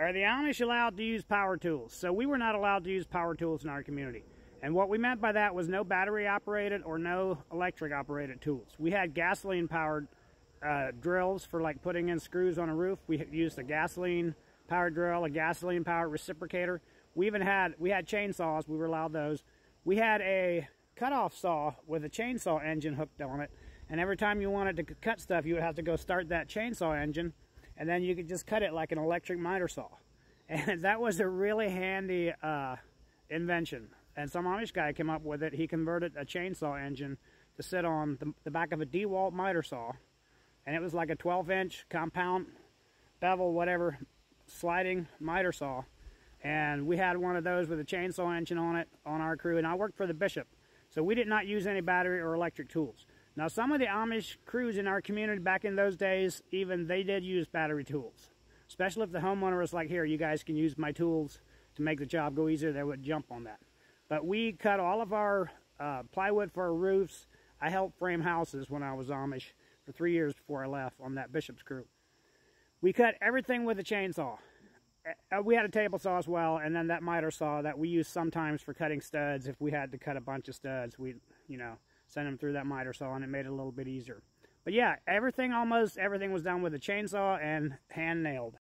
Are the Amish allowed to use power tools? So we were not allowed to use power tools in our community. And what we meant by that was no battery operated or no electric operated tools. We had gasoline powered uh, drills for like putting in screws on a roof. We used a gasoline powered drill, a gasoline powered reciprocator. We even had, we had chainsaws, we were allowed those. We had a cutoff saw with a chainsaw engine hooked on it. And every time you wanted to cut stuff, you would have to go start that chainsaw engine and then you could just cut it like an electric miter saw. And that was a really handy uh, invention. And some Amish guy came up with it. He converted a chainsaw engine to sit on the, the back of a DeWalt miter saw. And it was like a 12 inch compound bevel, whatever, sliding miter saw. And we had one of those with a chainsaw engine on it on our crew. And I worked for the bishop. So we did not use any battery or electric tools. Now, some of the Amish crews in our community back in those days, even they did use battery tools. Especially if the homeowner was like, here, you guys can use my tools to make the job go easier, they would jump on that. But we cut all of our uh, plywood for our roofs. I helped frame houses when I was Amish for three years before I left on that Bishop's crew. We cut everything with a chainsaw. Uh, we had a table saw as well, and then that miter saw that we use sometimes for cutting studs. If we had to cut a bunch of studs, we, you know, send them through that miter saw and it made it a little bit easier. But yeah, everything, almost everything was done with a chainsaw and hand nailed.